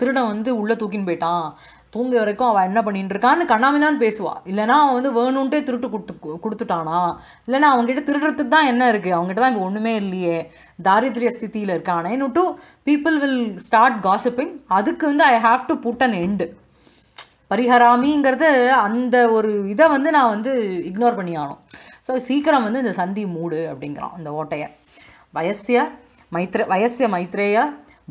A: திருடன் வந்து உள்ளே தூக்கின்னு போயிட்டான். தூங்க வரைக்கும் அவள் என்ன பண்ணிட்டு இருக்கான்னு கண்ணாமினான்னு பேசுவாள் இல்லைனா அவன் வந்து வேணும்ட்டே திருட்டு கொடுத்து கொடுத்துட்டானா? இல்லைனா அவங்ககிட்ட திருடுறதுக்கு தான் என்ன இருக்குது அவங்ககிட்ட தான் இப்போ ஒன்றுமே இல்லையே. தாரித்ரிய ஸ்திதியில் two people will start gossiping அதுக்கு வந்து I have to put an end பரிஹராமிங்கிறது அந்த ஒரு இதை வந்து நான் வந்து இக்னோர் பண்ணி ஆகணும் ஸோ சீக்கிரம் வந்து இந்த சந்தி மூடு அப்படிங்கிறான் இந்த ஓட்டையை. வயசிய மைத்ர வயசிய மைத்ரேய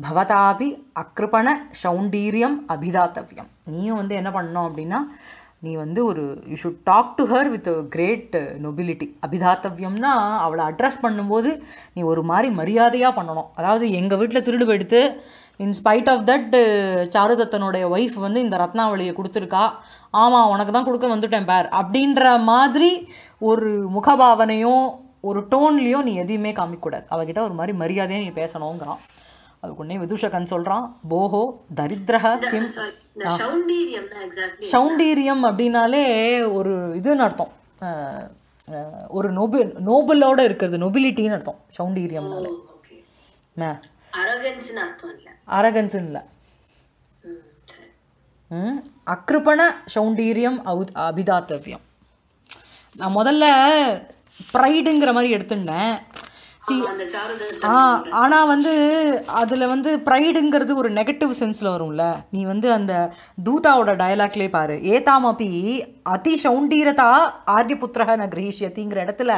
A: பவதாபி அக்ருபண சௌண்டீரியம் அபிதாத்தவியம். நீயும் வந்து என்ன பண்ணணும் அப்படின்னா நீ வந்து ஒரு you should talk to her with great nobility அபிதாத்தவியம்னா அவளை அட்ரஸ் பண்ணும்போது நீ ஒரு மாதிரி மரியாதையாக பண்ணணும். அதாவது எங்கள் வீட்டில் திருடு போயிடுத்து இன்ஸ்பைட் ஆஃப் தட் சாருதத்தனுடைய ஒய்ஃப் வந்து இந்த ரத்னாவளியை கொடுத்துருக்கா. ஆமாம் உனக்கு தான் கொடுக்க வந்துட்டேன் பேர். அப்படின்ற மாதிரி ஒரு முகபாவனையும் ஒரு டோன்லேயும் நீ எதையுமே காமிக்கக்கூடாது. அவகிட்ட ஒரு மாதிரி மரியாதையாக நீ பேசணுங்கிறான். அதுக்கு உடனே சொல்கிறான் போஹோ தரித்ரஹ கிம். சௌண்டீரியம் அப்படின்னாலே ஒரு இதுன்னு அர்த்தம். ஒரு நோபல் நோபலோட இருக்கிறது நொபிலிட்டின்னு அர்த்தம்
B: இல்ல.
A: அரகன்ஸ் இல்லை. அக்ருபண சௌண்டீரியம் அவு அபிதாத்தவியம். நான் முதல்ல ப்ரைடுங்கிற மாதிரி எடுத்துட்டேன். ஆ ஆனால் வந்து அதில் வந்து ப்ரைடுங்கிறது ஒரு நெகட்டிவ் சென்ஸில் வரும்ல. நீ வந்து அந்த தூதாவோட டயலாக்லேயே பாரு. ஏதாமப்பி அதி சௌண்டீரதா ஆர்யபுத்திரக ந கிரகிஷ்யத்திங்கிற இடத்துல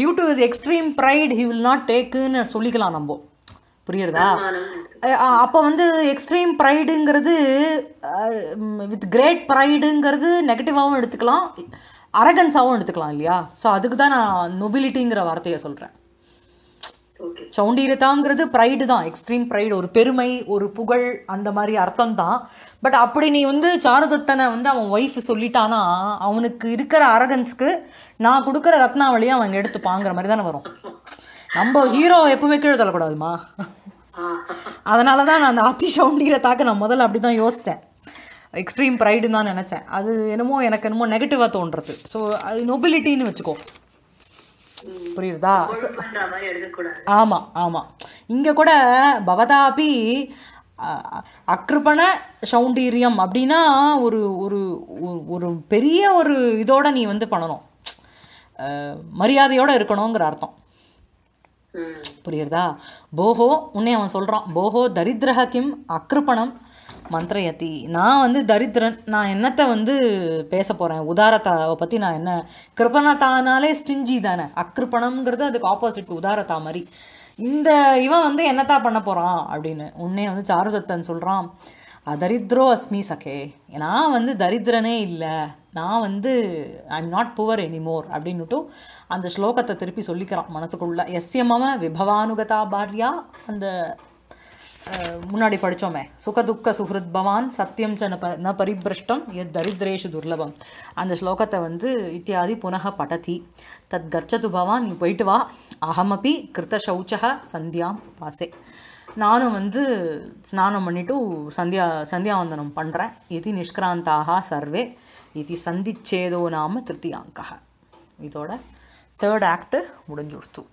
A: due to is extreme pride he will not டேக்குன்னு சொல்லிக்கலாம் நம்ம. புரியுறதா? அப்போ வந்து எக்ஸ்ட்ரீம் ப்ரைடுங்கிறது வித் கிரேட் ப்ரைடுங்கிறது நெகட்டிவாகவும் எடுத்துக்கலாம் அரகன்ஸாகவும் எடுத்துக்கலாம் இல்லையா? ஸோ அதுக்கு தான் நான் நொபிலிட்டிங்கிற வார்த்தையை சொல்கிறேன் சவுண்டீரதாங்கிறது ப்ரைடு தான் எக்ஸ்ட்ரீம் ப்ரைடு ஒரு பெருமை ஒரு புகழ் அந்த மாதிரி அர்த்தம் தான் பட் அப்படி நீ வந்து சாருதத்தனை வந்து அவன் ஒய்ஃப் சொல்லிட்டானா அவனுக்கு இருக்கிற அரகன்ஸ்க்கு நான் கொடுக்குற ரத்னாவளியை அவன் எடுத்துப்பாங்கிற மாதிரி தானே வரும். நம்ம ஹீரோ எப்பவுமே கீழே தள்ளக்கூடாதுமா? அதனால தான் நான் அந்த அத்தி சவுண்டீரத்தாக்க நான் முதல்ல அப்படி தான் யோசித்தேன் எக்ஸ்ட்ரீம் ப்ரைடுன்னு தான் நினச்சேன். அது என்னமோ எனக்கு என்னமோ நெகட்டிவாக தோன்றது ஸோ அது நொபிலிட்டின்னு வச்சுக்கோ. புரியுறதா?
B: எடுக்கக்கூடாது
A: ஆமாம் ஆமாம் இங்கே கூட பவதாபி அக்ருபண சௌண்டீரியம் அப்படின்னா ஒரு ஒரு ஒரு- பெரிய ஒரு இதோட நீ வந்து பண்ணணும். மரியாதையோட இருக்கணுங்கிற அர்த்தம். புரியுறதா? போஹோ உன்னை அவன் சொல்கிறான் போஹோ தரித்திரஹ கிம் அக்ருப்பணம் நான் வந்து தரித்திரன். நான் என்னத்தை வந்து பேச போகிறேன் உதாரத்தாவை பற்றி நான் என்ன? கிருபணத்தானாலே ஸ்டிஞ்சி தானே. அக்கிருப்பணம்ங்கிறது அதுக்கு ஆப்போசிட் உதாரத்தா மாதிரி. இந்த இவன் வந்து என்னத்தா பண்ண போகிறான் அப்படின்னு. உன்னே வந்து சாருதத்தன் சொல்கிறான் அதரித்ரோ அஸ்மி சகே. நான் வந்து தரித்திரனே இல்லை. நான் வந்து ஐம் நாட் புவர் எனிமோர் அப்படின்னுட்டு அந்த ஸ்லோகத்தை திருப்பி சொல்லிக்கிறான் மனசுக்குள்ள. எஸ்யமம விபவானுகதா பாரியா. அந்த முன்னாடி படித்தோமே. சுகதுக்க சுஹൃத் பவான் சத்தியம் ச ந ப பரிபிரஷ்டம் எத் தரித்ரேஷு துர்லபம். அந்த ஸ்லோகத்தை வந்து இத்தியாதி புனக படதி. தத் கர்ச்சது பவான் நீ போயிட்டு வா. அகமபி கிருத்த சௌச்சக சந்தியாம் பாசே. நானும் வந்து ஸ்நானம் பண்ணிவிட்டு சந்தியா சந்தியாவந்தனம் பண்ணுறேன் இது நிஷ்கிராந்தாக சர்வே இது சந்திச்சேதோ நாம திருத்தியாங்கः இதோட தேர்ட் ஆக்டு முடிஞ்சுடுத்து.